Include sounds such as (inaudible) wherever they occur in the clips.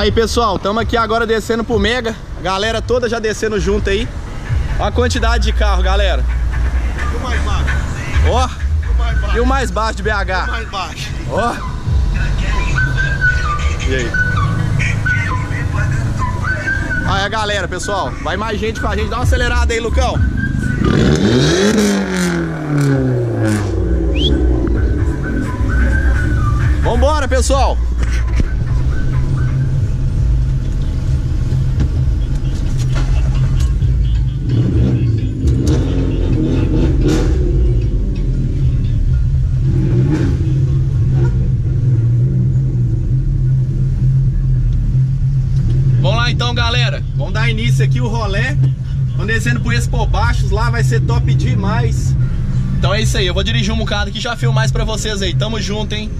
Aí, pessoal, estamos aqui agora descendo pro Mega. A galera toda já descendo junto aí. Olha a quantidade de carro, galera. E o mais baixo? Ó, E o mais baixo? e o mais baixo de E o BH? mais baixo? Ó. E aí? Aí a galera, pessoal. Vai mais gente com a gente. Dá uma acelerada aí, Lucão. Vambora, pessoal. Vamos lá então, galera. Vamos dar início aqui o rolé. Vamos descendo por esse por baixos. Lá vai ser top demais. Então é isso aí. Eu vou dirigir um bocado aqui e já filmo mais pra vocês aí. Tamo junto, hein?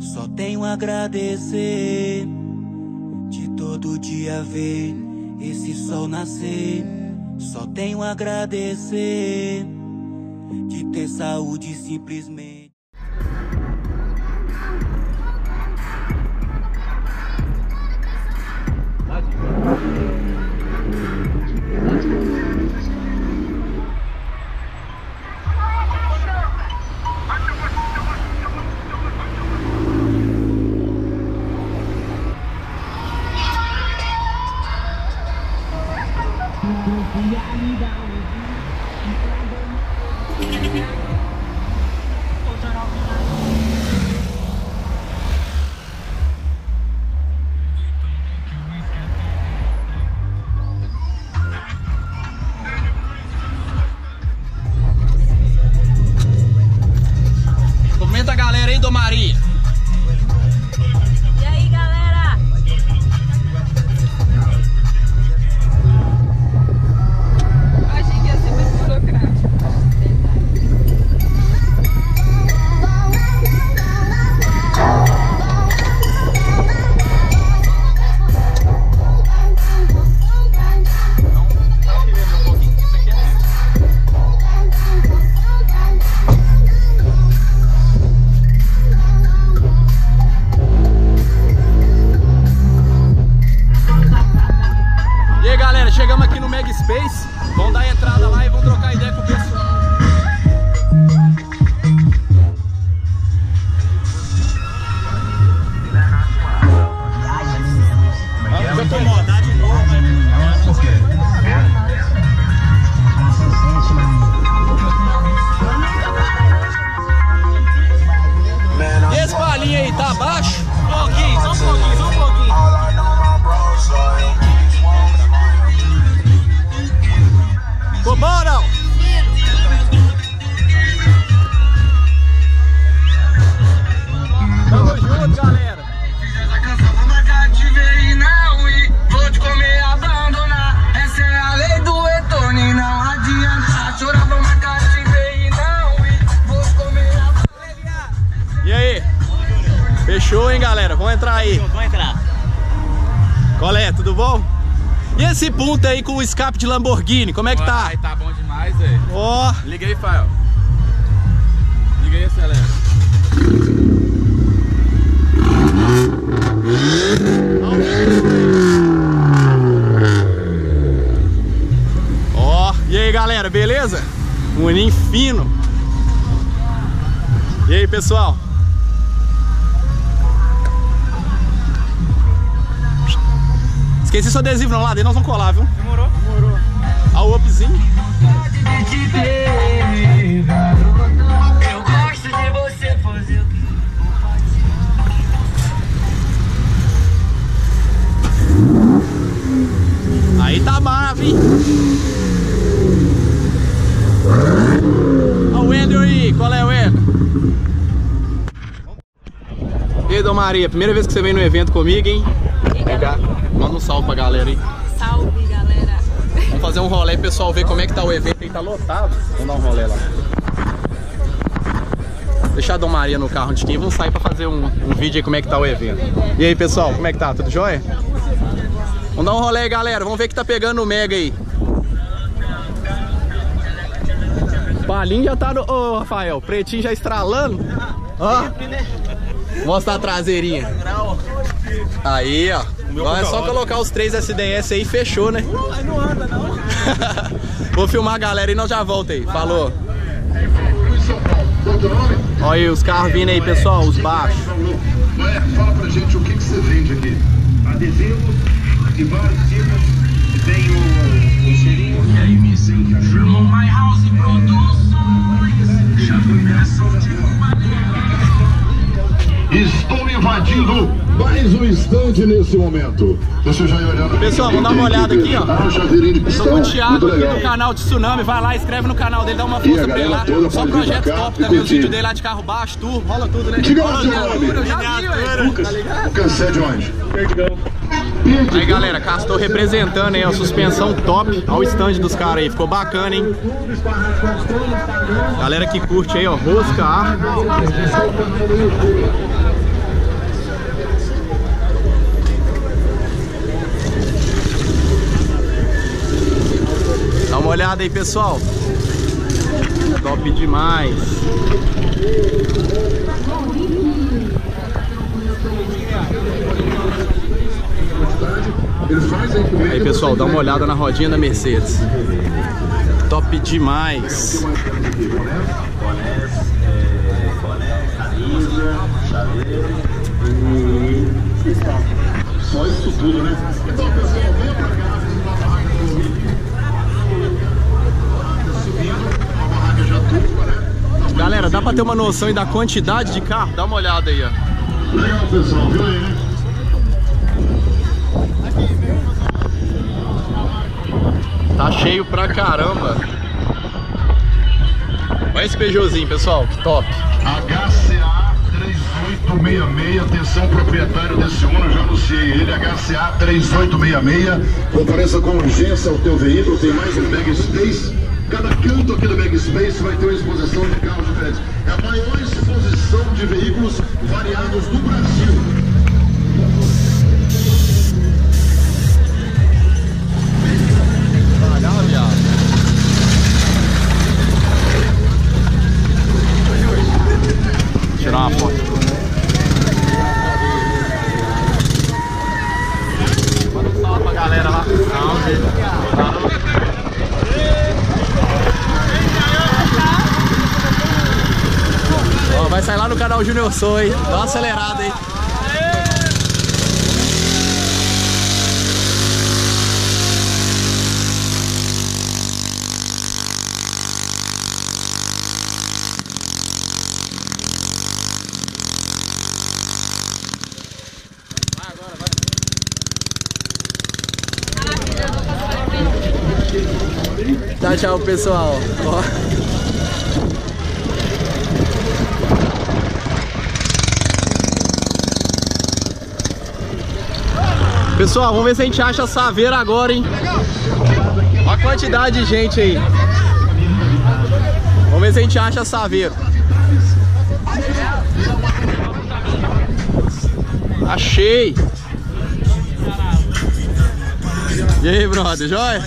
Só tenho a agradecer de todo dia ver esse sol nascer. Só tenho a agradecer de ter saúde simplesmente. Maria. Aí com o escape de Lamborghini, como é que tá? Ai, tá bom demais, velho. Ó, Liga aí, Fael. Liga aí, acelera. ó. E aí, galera, beleza? Munim fino. E aí, pessoal? Esqueci seu adesivo não lá dentro, nós vamos colar, viu? O que Aí tá maravilha, hein? Olha o Wendel aí, qual é o Wendel? E aí, Dom Maria, primeira vez que você vem no evento comigo, hein? Vem cá, manda um salve pra galera aí. Salve, fazer um rolê pessoal ver como é que tá o evento aí, tá lotado. Vamos dar um rolê lá. Deixar a Dom Maria no carro de quem vamos sair pra fazer um, um vídeo aí como é que tá o evento. E aí, pessoal, como é que tá? Tudo jóia? Vamos dar um rolê aí, galera. Vamos ver que tá pegando o Mega aí. Palinho já tá no. Ô, Rafael, pretinho já estralando. Ó. Mostra a traseirinha. Aí, ó. Agora é só colocar os três SDS aí e fechou, né? Não anda, não. (laughs) Vou filmar a galera e nós já volta aí. Falou. Olha aí os carros vindo aí, pessoal, os baixos. Fala pra gente o que, que você vende aqui. Adesivo de vários tipos. Tem o, o cheirinho. E aí, me Chamou My House Produções. Já começam de Estou invadindo mais um instante nesse momento. Deixa eu já ir olhando. Pessoal, vamos dar uma olhada aqui, ó. Pistão. com o Thiago aqui no canal de Tsunami. Vai lá, inscreve no canal dele, dá uma força pra ele lá. Só cá top também. Os vídeos dele lá de carro baixo, turbo, rola tudo, né? Diga Rola seu tudo, nome. Eu já vi, velho. Lucas, Tá? Lucas, é de onde? Aí galera, Castor representando aí a suspensão top. Olha o stand dos caras aí, ficou bacana, hein? Galera que curte aí, ó, rosca, ar. Uma olhada aí, pessoal. Top demais. Aí pessoal, dá uma olhada na rodinha da Mercedes. Top demais. Só isso tudo, né? Então, pessoal, venha pra cá, visitar a barraca do Subindo, uma barraca já turva, né? Galera, dá pra ter uma noção aí da quantidade de carro? Dá uma olhada aí, ó. Legal, pessoal, viu aí, né? Tá cheio pra caramba. Olha esse Peugeotzinho, pessoal, que top. HCA 3866, atenção proprietário desse Uno, eu já anunciei ele, HCA 3866. Compareça com urgência ao teu veículo, tem mais um Mega Space. Cada canto aqui do Mega Space vai ter uma exposição de carros diferentes. É a maior exposição de veículos variados do Brasil. Tirar uma foto. Manda um salve pra galera lá. Ó, vai Junior Sou, hein? Dá uma acelerada aí. Tchau, tchau, pessoal. Ó. Pessoal, vamos ver se a gente acha a Saveira agora, hein? Olha a quantidade de gente aí. Vamos ver se a gente acha a Saveiro. Achei! E aí, brother, joia?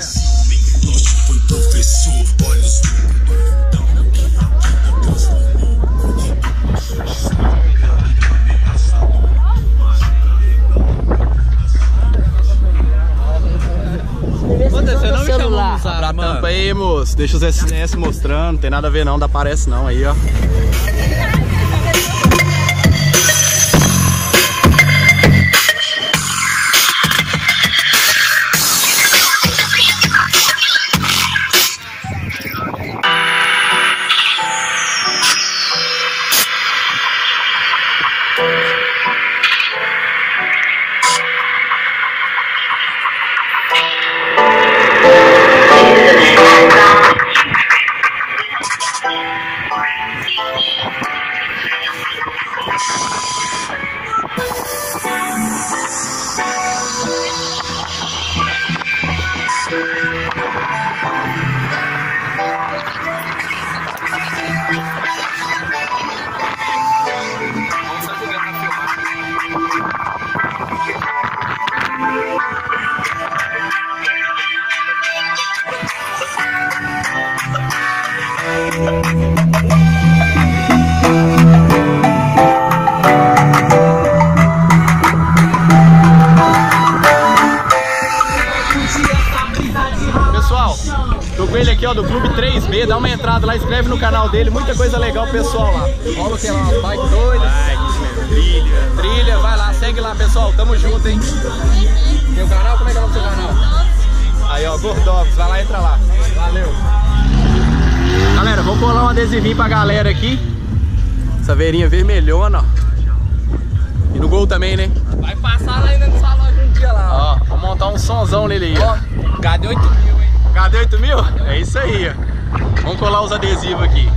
Aí, moço. Deixa os SNS mostrando. Não tem nada a ver não, não aparece não aí, ó. 3B. Dá uma entrada lá, inscreve no canal dele. Muita coisa legal, pessoal lá. Rola aquela bike doida. Trilha. Trilha, vai lá, segue lá, pessoal. Tamo junto, hein? Tem o canal? Como é que é o seu canal? Aí, ó, Gordogs. Vai lá, entra lá. Valeu. Galera, vou colar um adesivinho pra galera aqui. Essa veirinha vermelhona, ó. E no gol também, né? Vai passar lá ainda no salão um dia lá. Ó, vou montar um sonzão nele aí, ó. Cadê 8 mil, hein? Cadê 8 mil? É isso aí, ó. Vamos colar os adesivos aqui.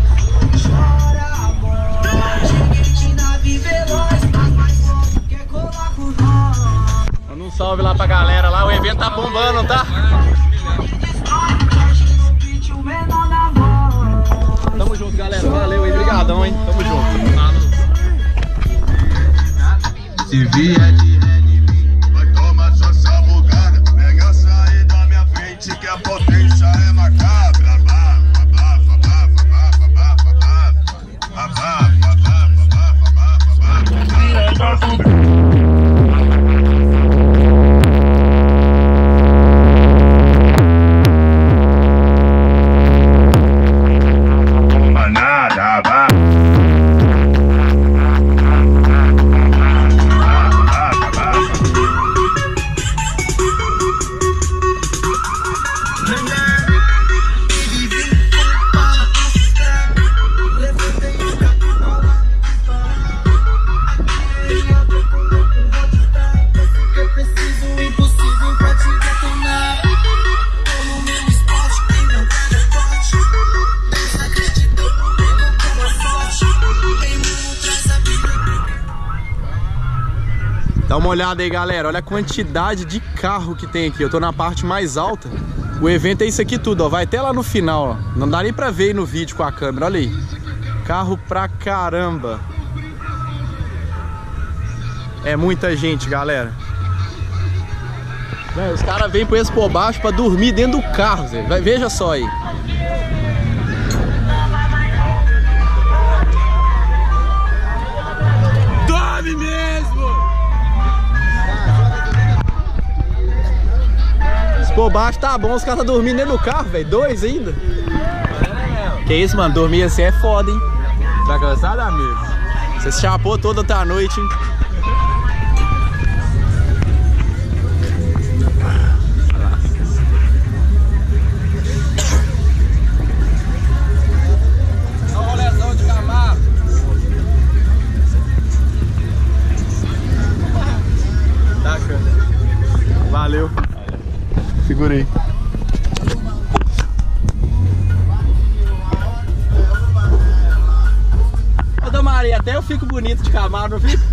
Manda um salve lá pra galera lá. O evento tá bombando, tá? Tamo junto, galera. Valeu aí. Obrigadão, hein? Tamo junto. Se vier de olhada aí, galera. Olha a quantidade de carro que tem aqui. Eu tô na parte mais alta. O evento é isso aqui tudo, ó. Vai até lá no final, ó. Não dá nem pra ver no vídeo com a câmera. Olha aí. Carro pra caramba. É muita gente, galera. Véi, os caras vêm pro Expo Baixo pra dormir dentro do carro. Vai, Veja só aí. Expo Baixo tá bom, os caras tá dormindo dentro do carro, velho. Dois ainda. Que isso, mano? Dormir assim é foda, hein? Tá cansado, amigo? Você se chapou toda outra noite, hein? Segurei. Ô, Dona Maria, até eu fico bonito de Camaro, fico?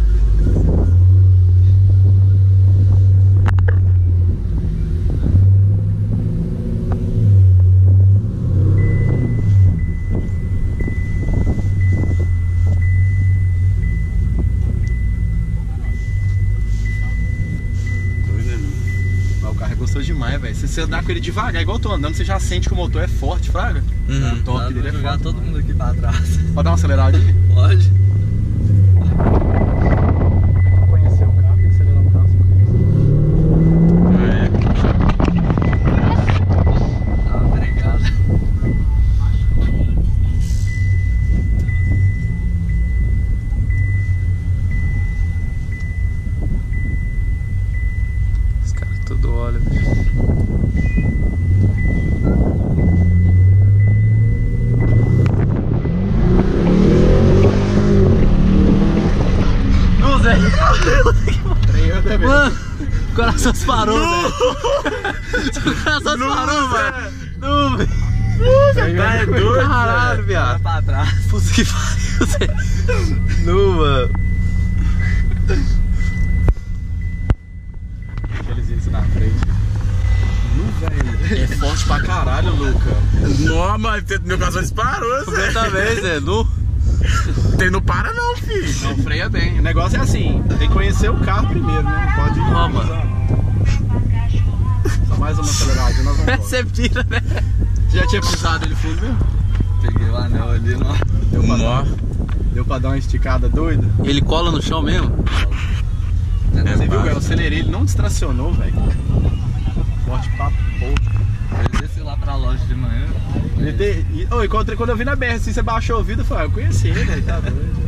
Mas o carro é gostoso demais, velho. Se você andar com ele devagar, igual eu tô andando, você já sente que o motor é forte, fraga. O toque dele é forte. todo mundo aqui pra trás. Pode dar uma aceleradinha? Pode. (laughs) disparou, velho. O coração disparou, velho. Não, velho. Tá é doido, Caralho, velho. viado. Pra trás. Puta que pariu, Zé. Não, mano. Eles isso na frente. Não, velho. É forte pra caralho, Luca. Não, mas meu coração disparou, Você também, Zé. Não, Tem não para não, filho. não freia bem. O negócio é assim, tem que conhecer o carro primeiro, né? Não pode ir. Só mais uma aceleradinha, nós vamos. (laughs) Você tira, né? Você já tinha pisado ele fundo mesmo? Peguei o anel ali, não. Deu pra, dar, deu pra dar uma esticada doida? Ele cola no chão mesmo? Você viu, velho? Eu acelerei, ele não distracionou, velho. Forte pra porra. Eu desci lá pra loja de manhã. Ele te- Ô, encontrei quando eu vi na BR, assim, você baixou o vidro, eu falei, ah, eu conheci ele, tá doido.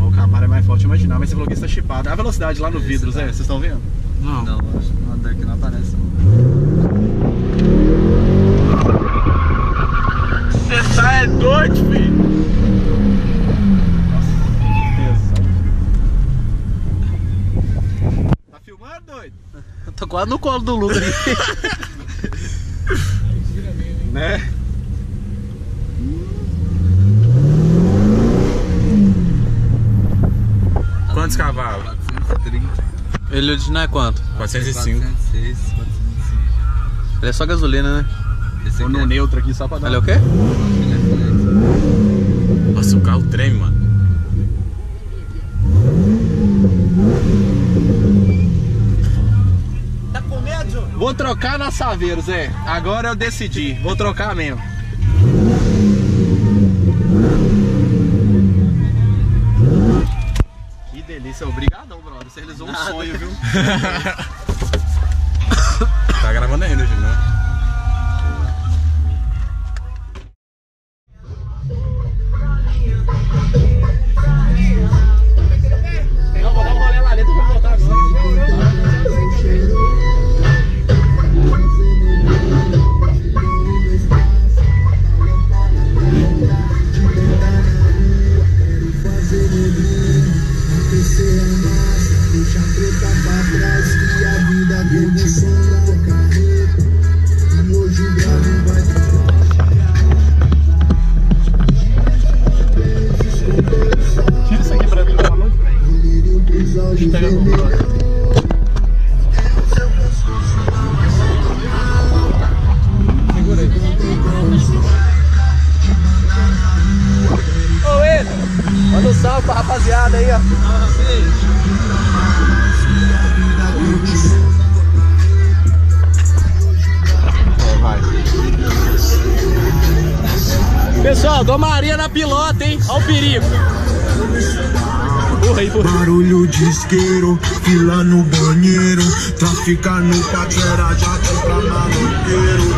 (laughs) O Camaro é mais forte, imaginar, mas você falou que está chipado. A velocidade lá no vidro, Zé, vocês estão vendo? Não, acho que não, não aparece não. Você tá é doido, filho. Tá filmando, doido? Tô quase no colo do Lucas aqui. (laughs) Né? Quantos cavalos? 430. Ele original é quanto? 405. 406, 405. Ele é só gasolina, né? Esse aqui no é, neutro aqui só pra dar. Ele é o quê? ele é. Nossa, o carro treme, mano. Vou trocar na Saveiro, Zé. Agora eu decidi. Vou trocar mesmo. Que delícia. Obrigadão, sonho, viu? (laughs) Tá gravando ainda, Júlio, né? Pessoal, dou Maria na pilota, hein? Olha o perigo. Porra, aí, porra. Barulho de isqueiro, fila no banheiro, traficar no paquera, já te pra maloqueiro.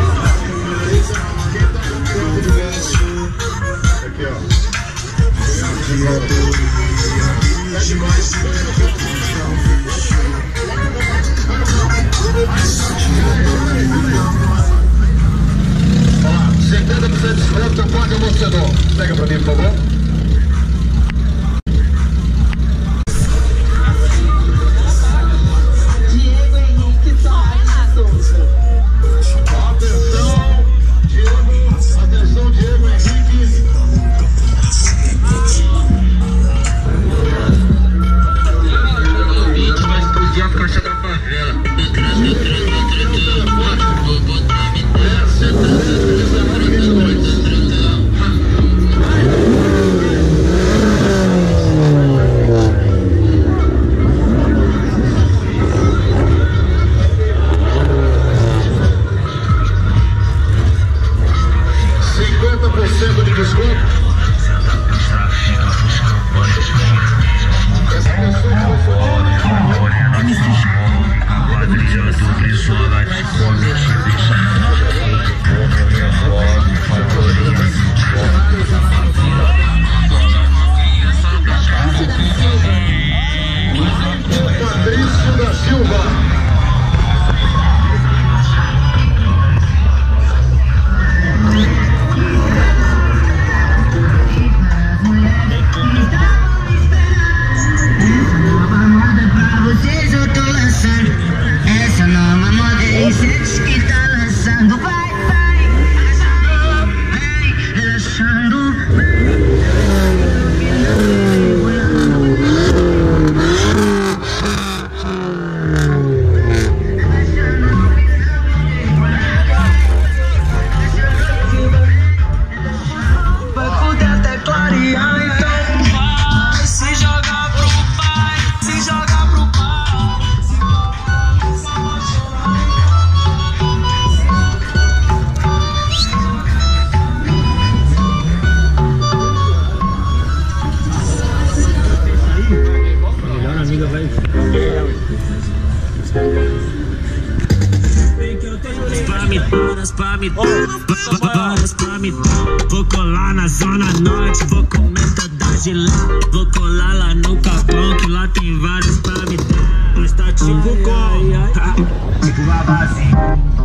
Aqui, ó. 1.30 Orta Paga Mosteno. Tega protiv Bobo. vai. Palmituras pra me Palmituras pra me Vou colar na zona norte Vou comer toda de lá. Vou colar lá no capão Que lá tem vários pra me dar Nós tá tipo com Tipo babazinho.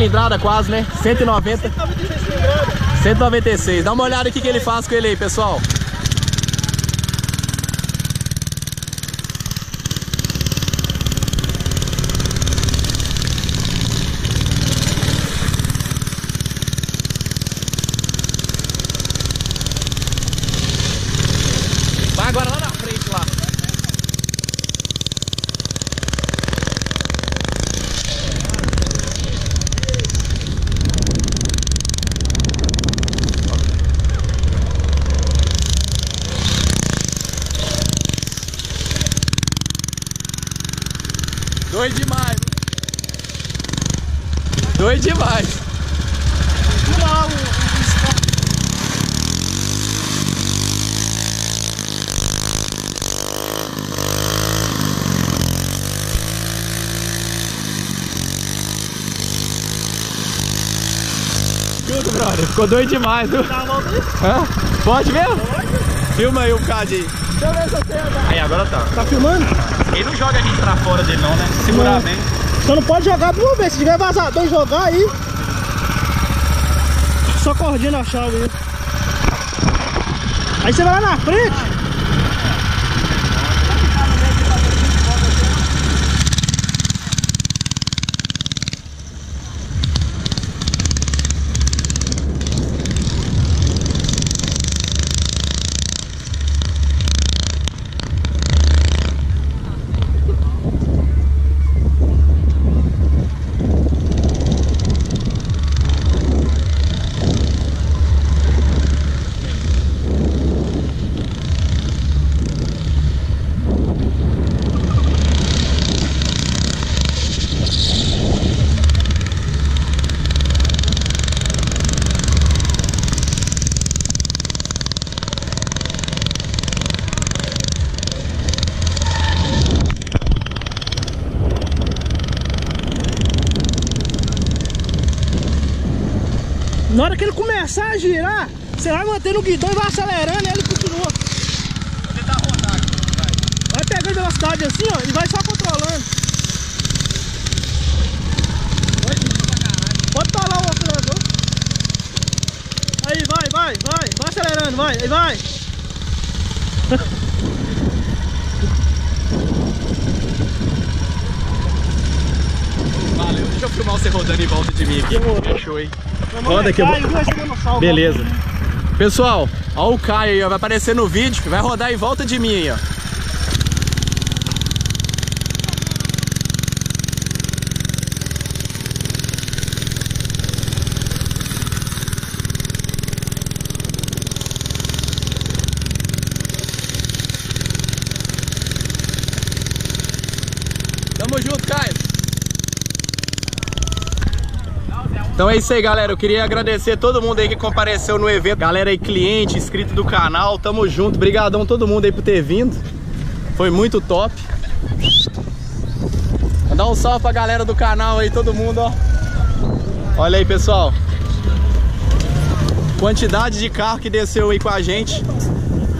Cilindrada quase, né? 190. 196. Dá uma olhada aqui que ele faz com ele aí, pessoal. Vai agora lá na frente lá. Doido demais. Doido demais. Tudo, brother. Ficou doido demais, viu? Hã? Pode mesmo? Filma aí o CAD aí. Aí, agora tá. Tá filmando? Ele não joga a gente pra fora dele não, né? Segurar Não. bem. Só não pode jogar duas vezes. Se tiver vazador e jogar aí. Só coordina a chave. Aí você vai lá na frente. Hora que ele começar a girar, você vai mantendo o guidão e vai acelerando e ele continua. Vai pegando velocidade assim, ó, e vai só controlando. Pode estar lá o acelerador. Aí, vai, vai, vai. Vai acelerando, vai, aí vai. Valeu. Deixa eu filmar você rodando em volta de mim aqui. Fechou, hein? Roda aqui. Beleza. Pessoal, ó o Caio aí, ó, vai aparecer no vídeo, vai rodar em volta de mim aí, ó. Tamo junto, Caio. Então é isso aí, galera. Eu queria agradecer todo mundo aí que compareceu no evento. Galera aí, cliente, inscrito do canal. Tamo junto. Obrigadão todo mundo aí por ter vindo. Foi muito top. Mandar um salve pra galera do canal aí, todo mundo, ó. Olha aí, pessoal. Quantidade de carro que desceu aí com a gente.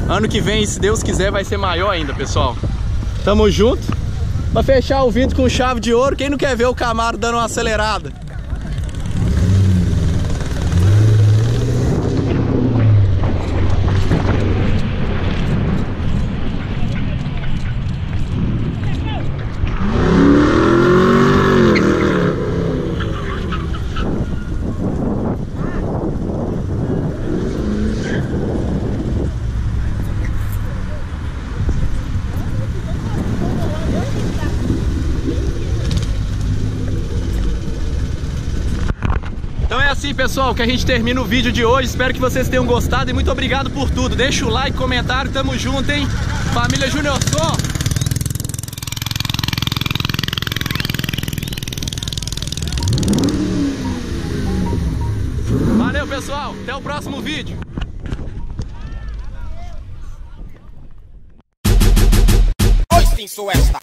Ano que vem, se Deus quiser, vai ser maior ainda, pessoal. Tamo junto. Pra fechar o vídeo com chave de ouro, quem não quer ver o Camaro dando uma acelerada? Então é assim, pessoal, que a gente termina o vídeo de hoje. Espero que vocês tenham gostado e muito obrigado por tudo. Deixa o like, comentário, tamo junto, hein? Família Júnior Som. Valeu, pessoal. Até o próximo vídeo. Pois sim, sou esta.